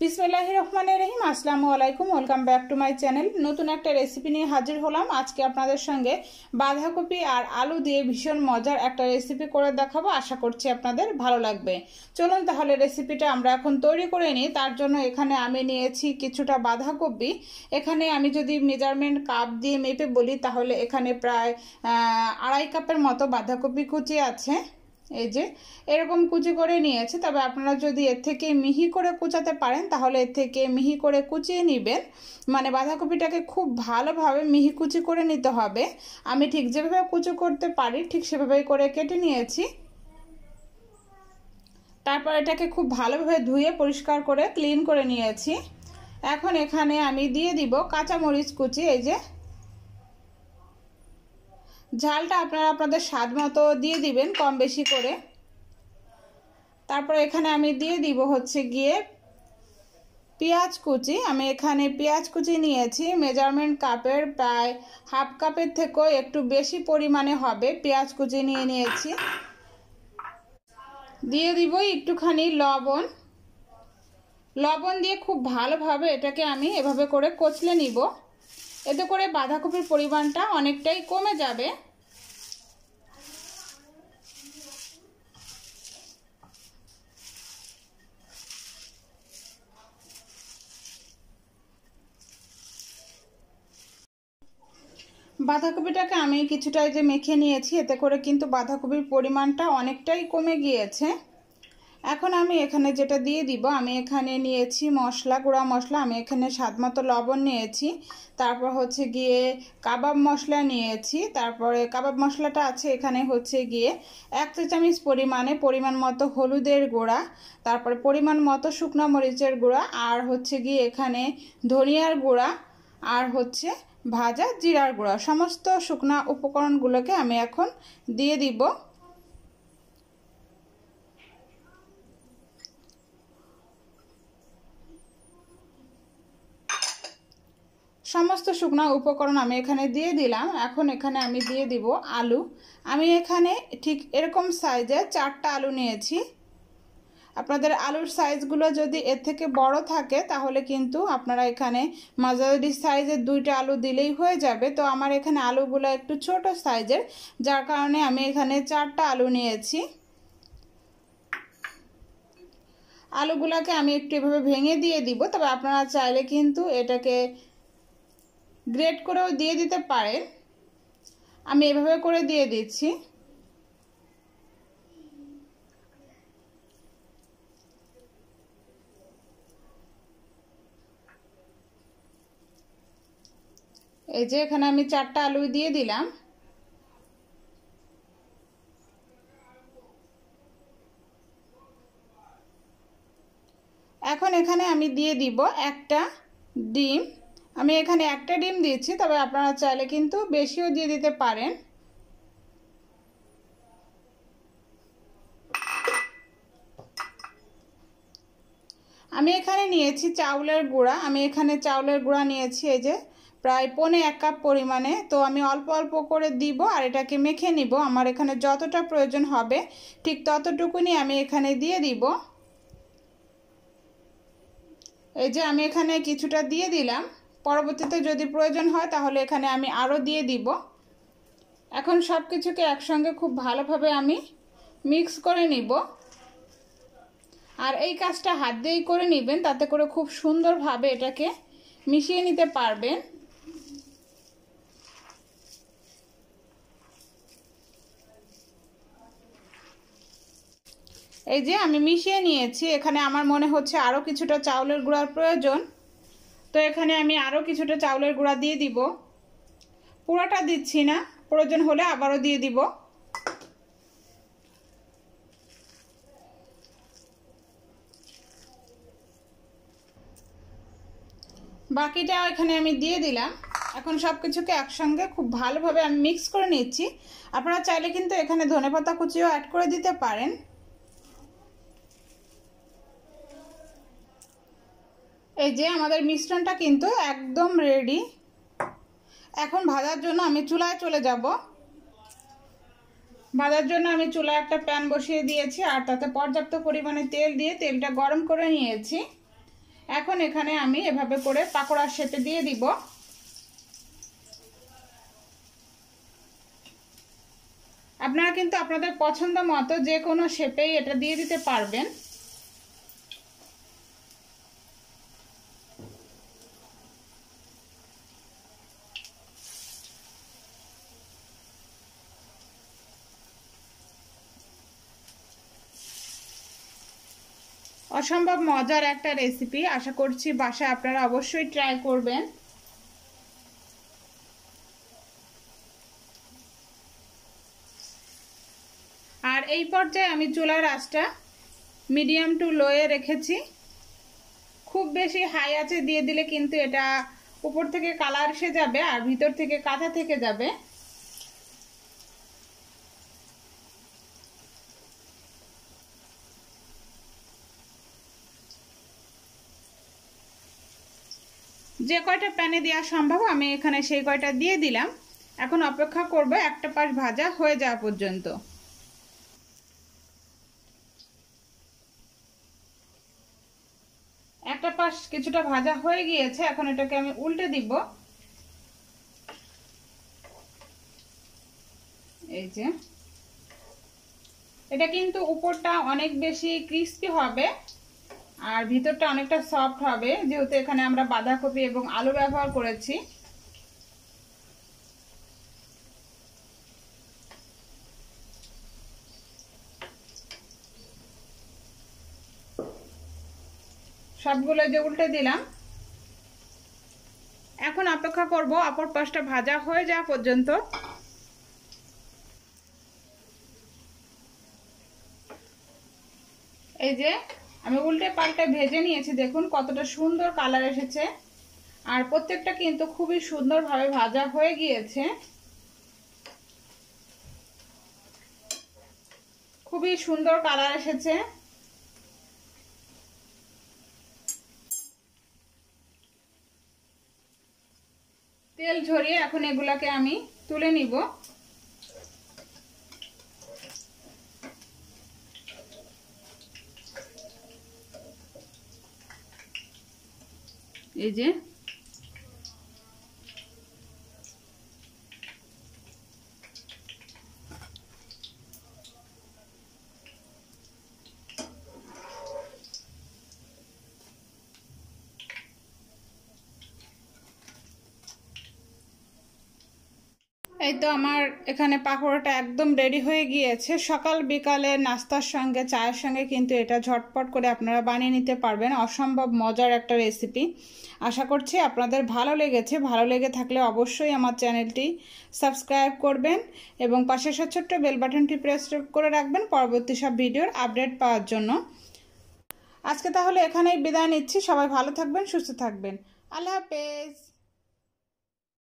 বিসমিল্লাহ রহমান রহিম, আসসালামু আলাইকুম, welcome back to my channel. নতুন একটা রেসিপি নিয়ে হাজির হলাম। আজকে আপনাদের সঙ্গে বাঁধাকপি আর আলু দিয়ে ভীষণ মজার একটা রেসিপি করে দেখাবো। আশা করছি আপনাদের ভালো লাগবে। চলুন তাহলে রেসিপিটা আমরা এখন তৈরি করে নিই। তার জন্য এখানে আমি নিয়েছি কিছুটা বাঁধাকপি। এখানে আমি যদি মেজারমেন্ট কাপ দিয়ে মেপে বলি, তাহলে এখানে প্রায় আড়াই কাপের মতো বাঁধাকপি কুচি আছে। এই যে, এরকম কুচি করে নিয়েছে, তবে আপনারা যদি এর থেকে মিহি করে কুচাতে পারেন, তাহলে এর থেকে মিহি করে কুচিয়ে নেবেন। মানে বাঁধাকপিটাকে খুব ভালোভাবে মিহি কুচি করে নিতে হবে। আমি ঠিক যেভাবে কুচি করতে পারি, ঠিক সেভাবেই করে কেটে নিয়েছি। তারপর এটাকে খুব ভালোভাবে ধুয়ে পরিষ্কার করে ক্লিন করে নিয়েছি। এখন এখানে আমি দিয়ে দিব কাঁচামরিচ কুচি, এই যে ঝালটা আপনারা আপনাদের স্বাদ মতো দিয়ে দিবেন, কম বেশি করে। তারপর এখানে আমি দিয়ে দিব হচ্ছে গিয়ে পেঁয়াজ কুচি। আমি এখানে পেঁয়াজ কুচি নিয়েছি। মেজারমেন্ট কাপের প্রায় হাফ কাপের থেকেও একটু বেশি পরিমাণে হবে। পেঁয়াজ কুচি নিয়ে নিয়েছি। দিয়ে দিব একটুখানি লবণ। লবণ দিয়ে খুব ভালোভাবে এটাকে আমি এভাবে করে কচলে নিব। এতে করে বাঁধাকপির পরিমাণটা অনেকটাই কমে যাবে। বাঁধাকপিটাকে আমি কিছুটা যে মেখে নিয়েছি, এতে করে কিন্তু বাঁধাকপির পরিমাণটা অনেকটাই কমে গিয়েছে। এখন আমি এখানে যেটা দিয়ে দিব, আমি এখানে নিয়েছি মশলা, গুঁড়া মশলা, আমি এখানে স্বাদ মতো লবণ নিয়েছি, তারপর হচ্ছে গিয়ে কাবাব মশলা নিয়েছি, তারপরে কাবাব মশলাটা আছে এখানে হচ্ছে গিয়ে এক চা চামচ পরিমাণে, পরিমাণ মতো হলুদের গুঁড়া, তারপরে পরিমাণ মতো শুকনো মরিচের গুঁড়া, আর হচ্ছে গিয়ে এখানে ধনিয়ার গুঁড়া, আর হচ্ছে ভাজা জিরার গুঁড়া, সমস্ত শুকনা উপকরণগুলোকে আমি এখন দিয়ে দিব। সমস্ত শুকনো উপকরণ আমি এখানে দিয়ে দিলাম। এখন এখানে আমি দিয়ে দিব আলু। আমি এখানে ঠিক এরকম সাইজে চারটা আলু নিয়েছি। আপনাদের আলুর সাইজগুলো যদি এর থেকে বড় থাকে, তাহলে কিন্তু আপনারা এখানে মাঝারি সাইজের দুইটা আলু দিলেই হয়ে যাবে। তো আমার এখানে আলুগুলো একটু ছোট সাইজের যার কারণে আমি এখানে চারটা আলু নিয়েছি। আলুগুলোকে আমি একটু এভাবে ভেঙে দিয়ে দিব, তবে আপনারা চাইলে কিন্তু এটাকে গ্রেট করেও দিয়ে দিতে পারেন আমি এভাবে করে দিয়ে দিচ্ছি। এই যে এখানে আমি চারটা আলু দিয়ে দিলাম। এখন এখানে আমি দিয়ে দিব একটা ডিম। আমি এখানে একটা ডিম দিয়েছি, তবে আপনারা চাইলে কিন্তু বেশিও দিয়ে দিতে পারেন। আমি এখানে নিয়েছি চাউলের গুঁড়া। আমি এখানে চাউলের গুঁড়া নিয়েছি, এই যে প্রায় পনে এক কাপ পরিমাণে। তো আমি অল্প অল্প করে দিব আর এটাকে মেখে নিব। আমার এখানে যতটা প্রয়োজন হবে, ঠিক ততটুকুনি আমি এখানে দিয়ে দিব। এই যে আমি এখানে কিছুটা দিয়ে দিলাম। পরবর্তীতে যদি প্রয়োজন হয়, তাহলে এখানে আমি আরও দিয়ে দিব। এখন সব কিছুকে একসঙ্গে খুব ভালোভাবে আমি মিক্স করে নিব। আর এই কাজটা হাত দিয়েই করে নেবেন, তাতে করে খুব সুন্দরভাবে এটাকে মিশিয়ে নিতে পারবেন। এই যে আমি মিশিয়ে নিয়েছি, এখানে আমার মনে হচ্ছে আরও কিছুটা চাউলের গুঁড়ার প্রয়োজন। তো এখানে আমি আরও কিছুটা চাউলের গুঁড়া দিয়ে দিব। পুরোটা দিচ্ছি না, প্রয়োজন হলে আবারও দিয়ে দিব। বাকিটা এখানে আমি দিয়ে দিলাম। এখন সব কিছুকে একসঙ্গে খুব ভালোভাবে আমি মিক্স করে নিচ্ছি। আপনারা চাইলে কিন্তু এখানে ধনেপাতা কুচিও অ্যাড করে দিতে পারেন। এই যে আমাদের মিশ্রণটা কিন্তু একদম রেডি এখন ভাজার জন্য আমি চুলায় চলে যাব। ভাজার জন্য আমি চুলায় একটা প্যান বসিয়ে দিয়েছি, আর তাতে পর্যাপ্ত পরিমাণে তেল দিয়ে তেলটা গরম করে নিয়েছি। এখন এখানে আমি এভাবে করে পাকোড়ার শেপে দিয়ে দিব। আপনারা কিন্তু আপনাদের পছন্দ মতো যে কোনো শেপেই এটা দিয়ে দিতে পারবেন। অসম্ভব মজার একটা রেসিপি আশা করছি বাসায় আপনারা অবশ্যই ট্রাই করবেন। আর এই পর্যায়ে আমি চুলার আঁচটা মিডিয়াম টু লোয়ে রেখেছি। খুব বেশি হাই আছে দিয়ে দিলে কিন্তু এটা উপর থেকে কালার এসে যাবে আর ভিতর থেকে কাঁচা থেকে যাবে। যে কয়টা প্যানে দেওয়া সম্ভব, আমি এখানে সেই কয়টা দিয়ে দিলাম। এখন অপেক্ষা করব একটা পাশ ভাজা হয়ে যাওয়া পর্যন্ত। একটা পাশ কিছুটা ভাজা হয়ে গিয়েছে, এখন এটাকে আমি উল্টে দিব। এই যে। এটা কিন্তু উপরটা অনেক বেশি ক্রিস্পি হবে। আর ভিতরটা অনেকটা সফট হবে, যেহেতু এখানে আমরা বাঁধাকপি এবং আলু ব্যবহার করেছি। সবগুলো যে উল্টে দিলাম। এখন অপেক্ষা করব অপর পাশটা ভাজা হয়ে যাওয়া পর্যন্ত। এই যে আমি উল্টে পাল্টে ভেজে নিয়েছি, দেখুন কতটা সুন্দর কালার এসেছে। আর প্রত্যেকটা কিন্তু খুবই সুন্দরভাবে ভাজা হয়ে গিয়েছে। খুবই সুন্দর কালার এসেছে। তেল ঝরিয়ে এখন এগুলাকে আমি তুলে নিব। এই যে এই তো আমার এখানে পাকোড়াটা একদম রেডি হয়ে গিয়েছে। সকাল বিকালে নাস্তার সঙ্গে, চায়ের সঙ্গে কিন্তু এটা ঝটপট করে আপনারা বানিয়ে নিতে পারবেন। অসম্ভব মজার একটা রেসিপি আশা করছি আপনাদের ভালো লেগেছে। ভালো লেগে থাকলে অবশ্যই আমার চ্যানেলটি সাবস্ক্রাইব করবেন এবং পাশে ছোট্ট বেল বাটনটি প্রেস করে রাখবেন পরবর্তী সব ভিডিওর আপডেট পাওয়ার জন্য। আজকে তাহলে এখানেই বিদায় নিচ্ছি। সবাই ভালো থাকবেন, সুস্থ থাকবেন। আল্লাহ হাফেজ।